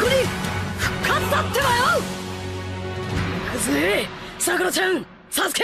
こに復活だってばよ！行くぜさくらちゃんサスケ！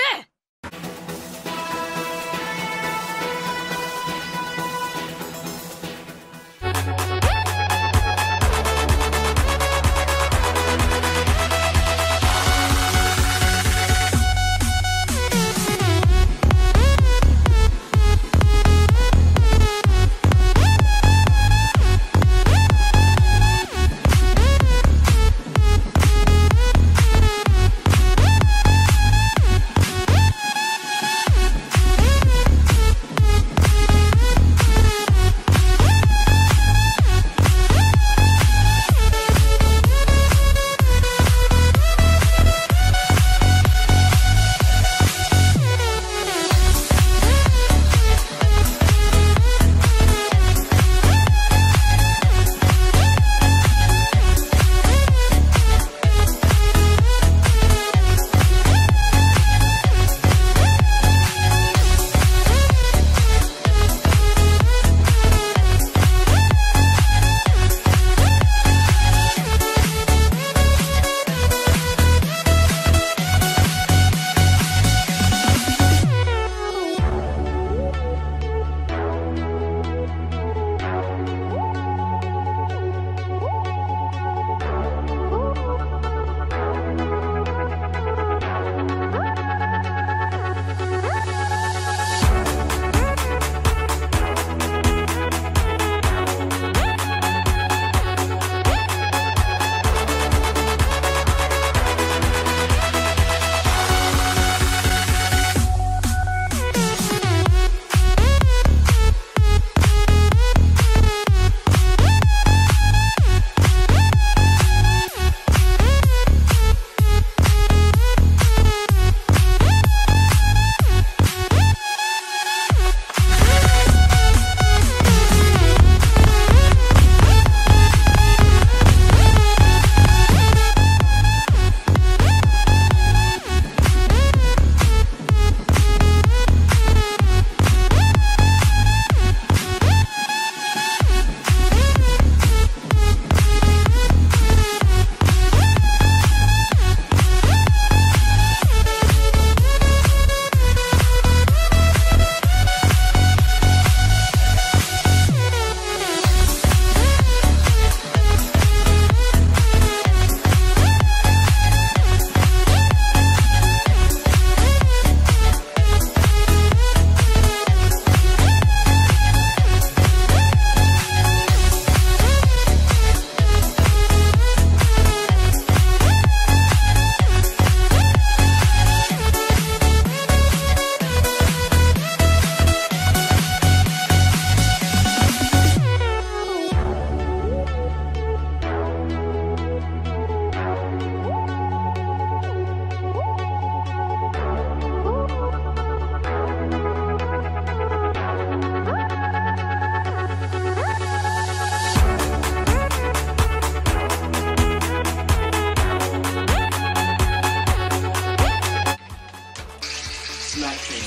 slapped him.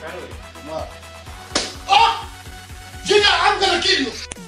Charlie. What? Oh! Ah! Junior, I'm gonna kill you!